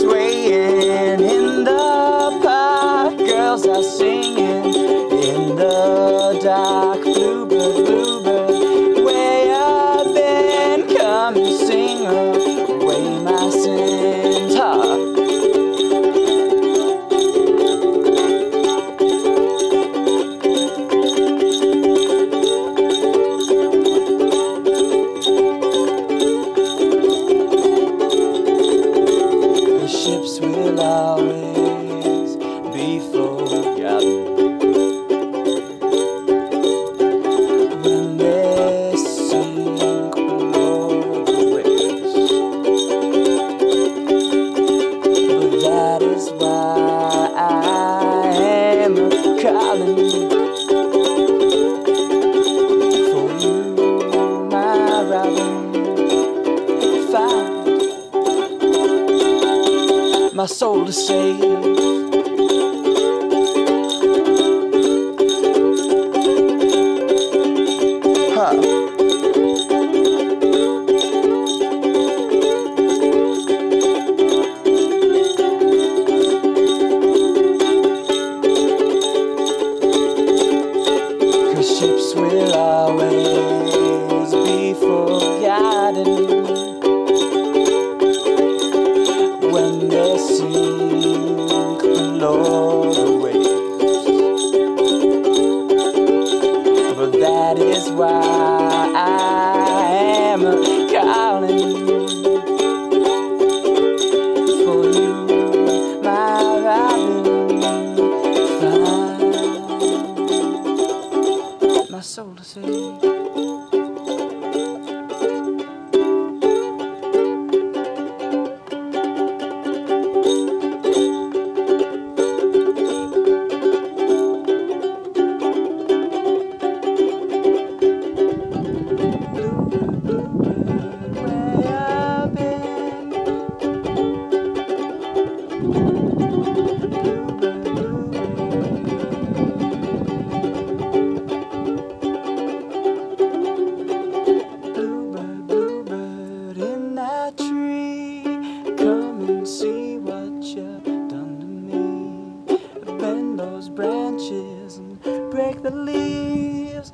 swaying in the park, girls are singing in the dark. Bluebird, bluebird, where you been? Come I am for you, my Robin. My soul to save. Cause ships will break the leaves